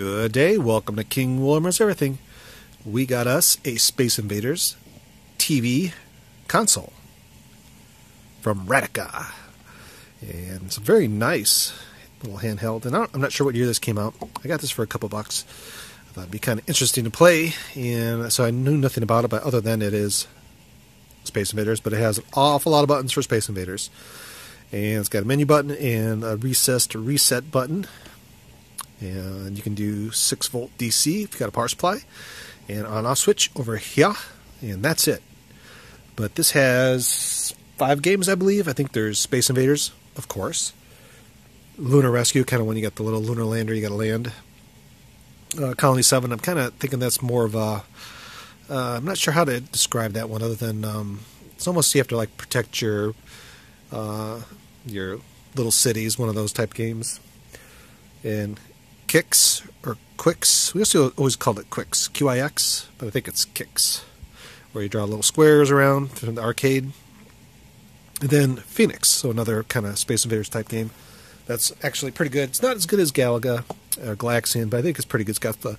Good day. Welcome to King William Rules Everything. We got us a Space Invaders TV console from Radica. And it's a very nice little handheld. And I'm not sure what year this came out. I got this for a couple bucks. I thought it'd be kind of interesting to play. And so I knew nothing about it, but other than it is Space Invaders. But it has an awful lot of buttons for Space Invaders. And it's got a menu button and a recessed reset button and you can do 6 volt DC if you've got a power supply. And on off switch over here and that's it. But this has five games I believe. I think there's Space Invaders of course. Lunar Rescue kind of when you got the little lunar lander you got to land. Uh, Colony 7 I'm kind of thinking that's more of a uh, I'm not sure how to describe that one other than um, it's almost you have to like protect your uh, your little cities one of those type games. And Qix or Quicks. We also always called it Quicks, Q-I-X, but I think it's Kicks, where you draw little squares around from the arcade. And then Phoenix, so another kind of Space Invaders type game. That's actually pretty good. It's not as good as Galaga or Galaxian, but I think it's pretty good. It's got the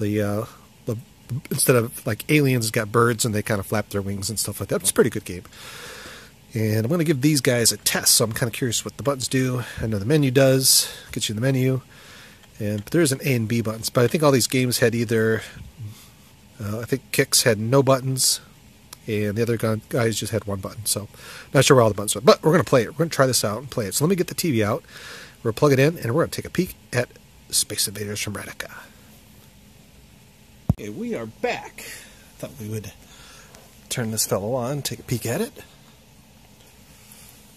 the, uh, the instead of like aliens, it's got birds and they kind of flap their wings and stuff like that. It's a pretty good game. And I'm going to give these guys a test, so I'm kind of curious what the buttons do. I know the menu does, get you in the menu. And there's an A and B buttons, but I think all these games had either. Uh, I think Qix had no buttons, and the other guys just had one button. So, not sure where all the buttons are. But we're going to play it. We're going to try this out and play it. So let me get the TV out. We're to plug it in, and we're going to take a peek at Space Invaders from Radica. Okay, we are back. I thought we would turn this fellow on, take a peek at it.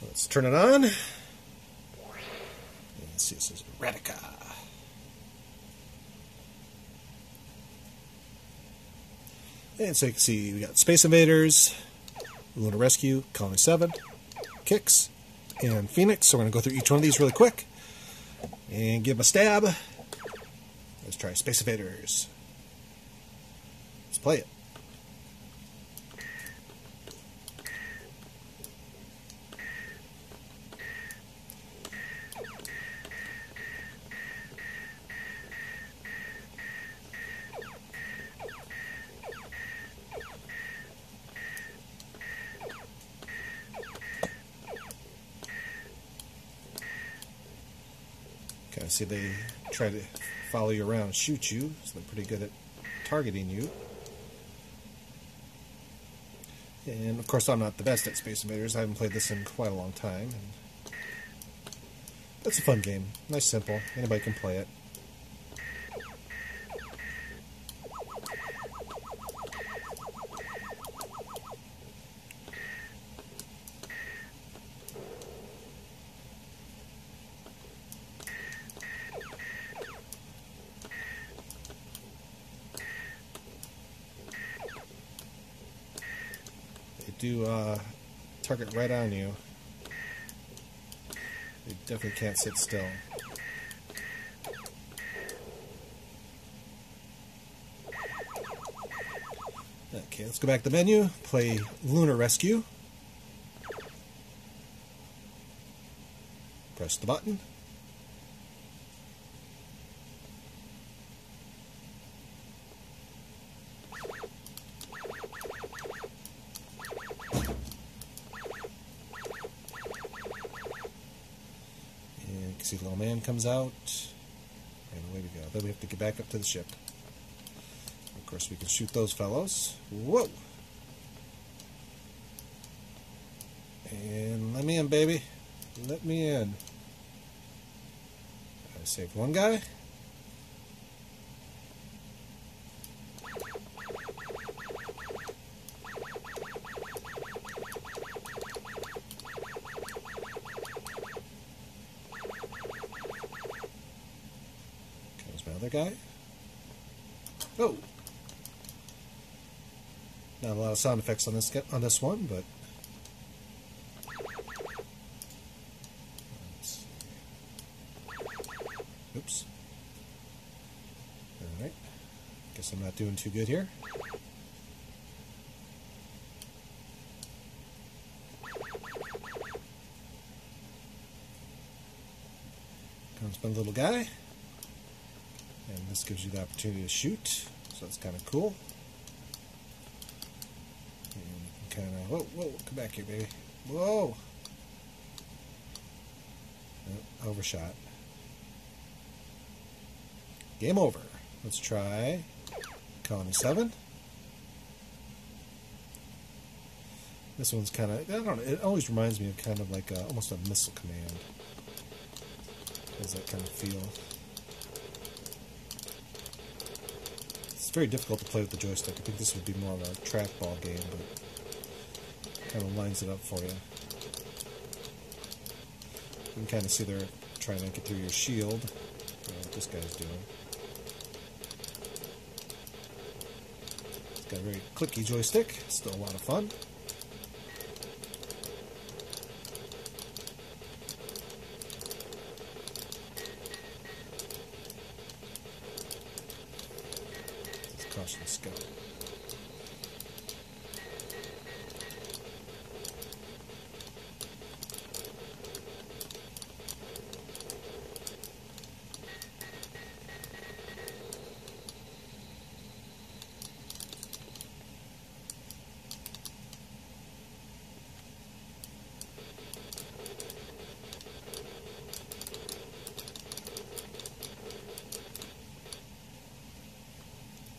Let's turn it on. And see, this is Radica. And so you can see we got Space Invaders, Lunar Rescue, Colony 7, Qix, and Phoenix. So we're going to go through each one of these really quick and give them a stab. Let's try Space Invaders. Let's play it. See they try to follow you around shoot you, so they're pretty good at targeting you. And of course, I'm not the best at Space Invaders. I haven't played this in quite a long time. That's a fun game. Nice, simple. Anybody can play it. Do uh, target right on you. You definitely can't sit still. Okay, let's go back to the menu, play Lunar Rescue. Press the button. The little man comes out. And away we go. Then we have to get back up to the ship. Of course, we can shoot those fellows. Whoa! And let me in, baby. Let me in. I saved one guy. Other guy. Oh, not a lot of sound effects on this on this one, but oops. All right, guess I'm not doing too good here. Comes my little guy. And this gives you the opportunity to shoot, so that's kind of cool. kind of, whoa, whoa, come back here, baby. Whoa! Overshot. Game over. Let's try Colony 7. This one's kind of, I don't know, it always reminds me of kind of like a, almost a missile command. Has that kind of feel. It's very difficult to play with the joystick. I think this would be more of a trackball game, but kind of lines it up for you. You can kind of see they're trying to get through your shield. what this guy's doing. It's got a very clicky joystick. Still a lot of fun.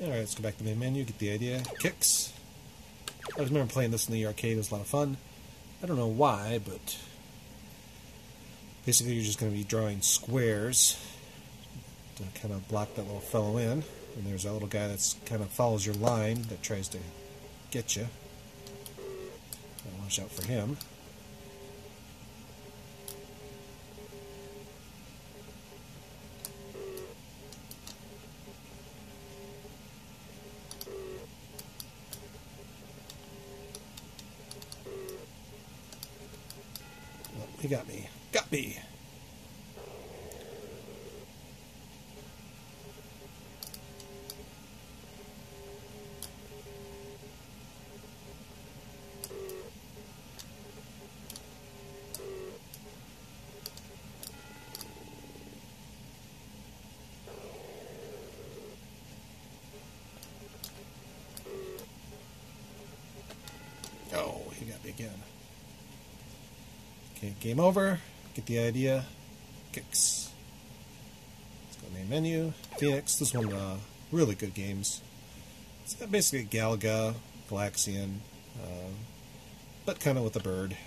Alright, let's go back to the main menu, get the idea. Qix. I remember playing this in the arcade, it was a lot of fun. I don't know why, but basically you're just going to be drawing squares to kind of block that little fellow in. And there's that little guy that's kind of follows your line that tries to get you. Watch out for him. He got me. Got me. Oh, he got me again. Okay, game over. Get the idea. Qix. Let's go main menu. Phoenix. This one, uh, really good games. It's basically Galaga, Galaxian, uh, but kind of with a bird.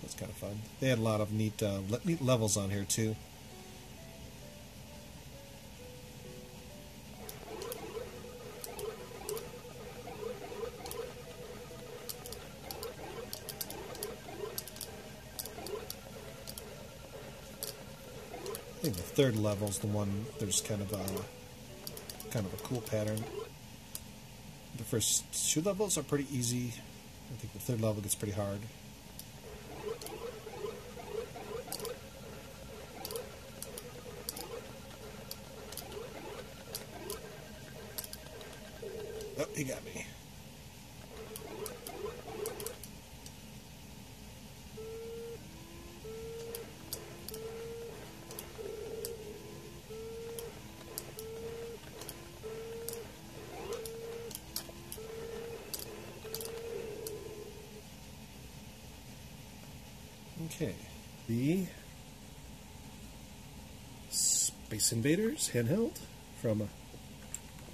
That's kind of fun. They had a lot of neat, uh, neat levels on here too. Think the third level is the one there's kind of a kind of a cool pattern. The first two levels are pretty easy. I think the third level gets pretty hard. Oh, he got me. Okay, the Space Invaders handheld from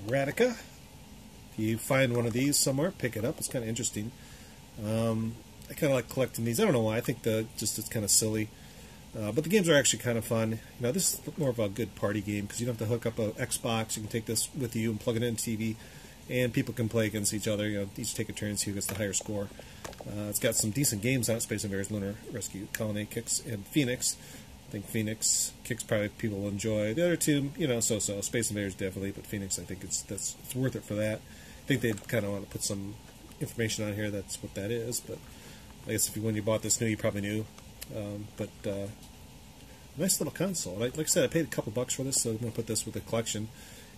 Radica. If you find one of these somewhere, pick it up. It's kind of interesting. Um, I kind of like collecting these. I don't know why. I think the just it's kind of silly. Uh, but the games are actually kind of fun. You know, this is more of a good party game because you don't have to hook up an Xbox. You can take this with you and plug it in TV, and people can play against each other. You know, each take a turn, see who gets the higher score. Uh, it's got some decent games on it: Space Invaders, Lunar Rescue, Colony, Qix, and Phoenix. I think Phoenix, Qix probably people will enjoy. The other two, you know, so-so. Space Invaders definitely, but Phoenix, I think it's that's it's worth it for that. I think they kind of want to put some information on here. That's what that is. But I guess if you, when you bought this new, you probably knew. Um, but uh, nice little console. Like, like, I said, I paid a couple bucks for this, so I'm to put this with the collection.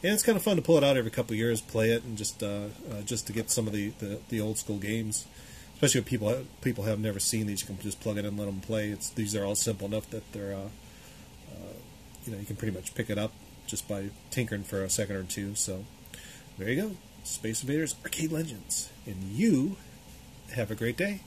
And it's kind of fun to pull it out every couple years, play it, and just uh, uh, just to get some of the, the, the old school games especially if people people have never seen these. You can just plug it in and let them play. It's these are all simple enough that they're uh, uh, you know you can pretty much pick it up just by tinkering for a second or two. So there you go, Space Invaders Arcade Legends, and you have a great day.